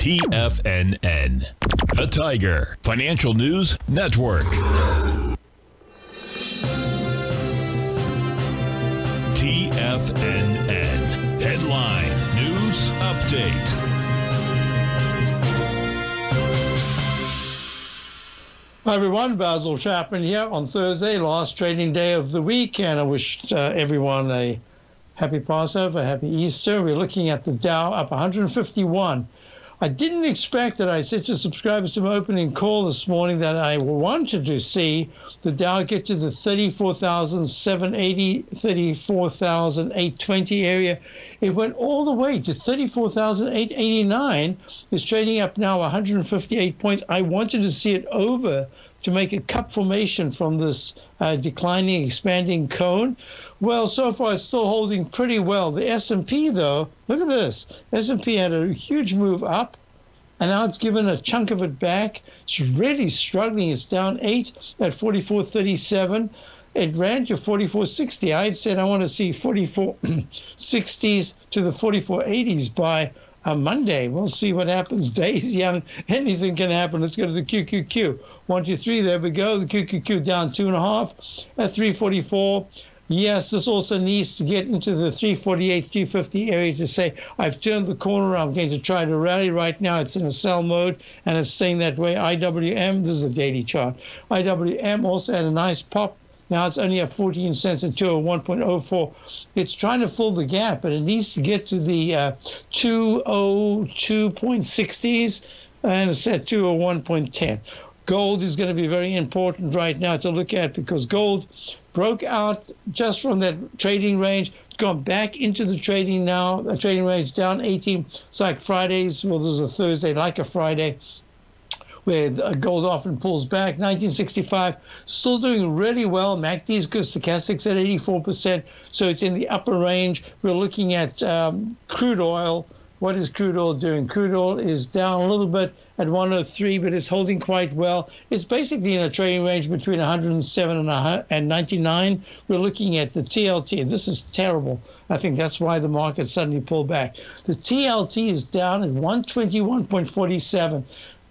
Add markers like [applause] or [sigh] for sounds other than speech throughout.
TFNN, the Tiger Financial News Network. TFNN. Headline News Update. Hi everyone, Basil Chapman here on Thursday, last trading day of the week, and I wish uh, everyone a happy Passover, a happy Easter. We're looking at the Dow up 151 I didn't expect that I said to subscribers to my opening call this morning that I wanted to see the Dow get to the 34,780, 34,820 area. It went all the way to 34,889. It's trading up now 158 points. I wanted to see it over to make a cup formation from this uh, declining, expanding cone. Well, so far it's still holding pretty well. The S&P, though, look at this. S&P had a huge move up, and now it's given a chunk of it back. It's really struggling. It's down eight at 44.37. It ran to 44.60. I had said I want to see 44.60s to the 44.80s by a Monday. We'll see what happens. [laughs] Days young. Anything can happen. Let's go to the QQQ. One, two, three. There we go. The QQQ down two and a half at 344. Yes, this also needs to get into the 348, 350 area to say, I've turned the corner. I'm going to try to rally right now. It's in a sell mode and it's staying that way. IWM, this is a daily chart. IWM also had a nice pop. Now it's only at 14 cents at 201.04. It's trying to fill the gap, but it needs to get to the uh, 202.60s and it's at 201.10. Gold is going to be very important right now to look at because gold broke out just from that trading range, gone back into the trading now, the trading range down 18. It's like Fridays. Well, this is a Thursday, like a Friday, where gold often pulls back. 1965, still doing really well. MACD is good. Stochastics at 84%. So it's in the upper range. We're looking at um, crude oil what is crude oil doing? Crude oil is down a little bit at 103, but it's holding quite well. It's basically in a trading range between 107 and 99. We're looking at the TLT. This is terrible. I think that's why the market suddenly pulled back. The TLT is down at 121.47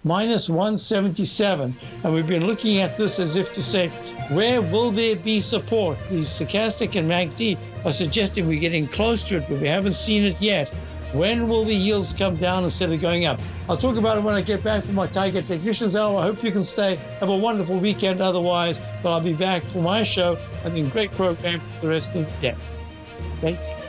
minus 177. And we've been looking at this as if to say, where will there be support? These stochastic and MACD are suggesting we're getting close to it, but we haven't seen it yet. When will the yields come down instead of going up? I'll talk about it when I get back from my Tiger Technicians Hour. I hope you can stay. Have a wonderful weekend otherwise, but I'll be back for my show and then great program for the rest of the day. Stay tuned.